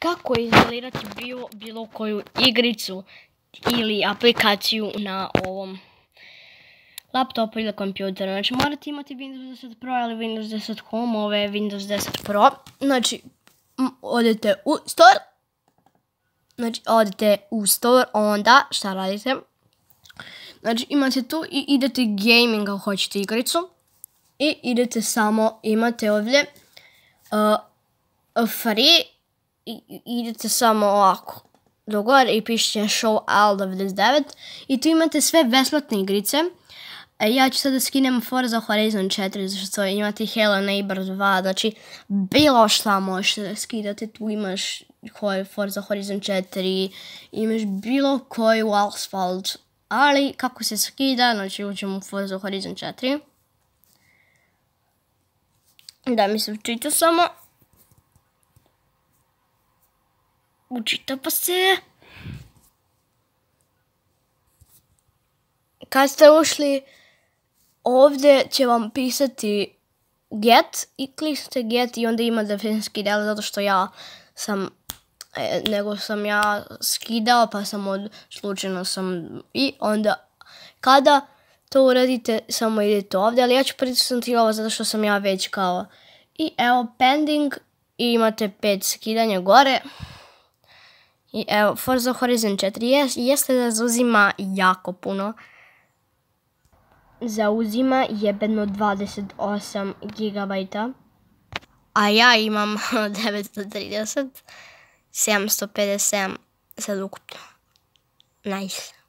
kako instalirati bilo, bilo koju igricu ili aplikaciju na ovom laptopu ili kompjuteru. Znači morate imati Windows 10 Pro ili Windows 10 Home, ove Windows 10 Pro. Znači odete u store, znači odete u store, onda šta radite? Znači imate tu i idete gaming ako hoćete igricu i idete samo, imate ovdje uh, free i idete samo ovako do gore i pišete show all 99 i tu imate sve besplatne igrice. E, ja ću sada skinem Forza Horizon 4, zašto imate Halo Neighbor 2, znači bilo šta možete skidati, tu imaš Forza Horizon 4, imaš bilo koju Asphalt, ali kako se skida, znači uđemo u Forza Horizon 4. Da mi se učite samo. Učite pa se. Kad ste ušli ovdje će vam pisati get i kliknite get i onda ima definski del zato što ja sam e, nego sam ja skidao pa sam od slučajno sam i onda kada to uradite samo idete ovdje ali ja ću pritisnuti ovo zato što sam ja već kao i evo pending i imate pet skidanja gore i evo Forza Horizon 4 jeste da zauzima jako puno zauzima jebeno 28 GB. A ja imam 930, 757 sad ukupno. Nice.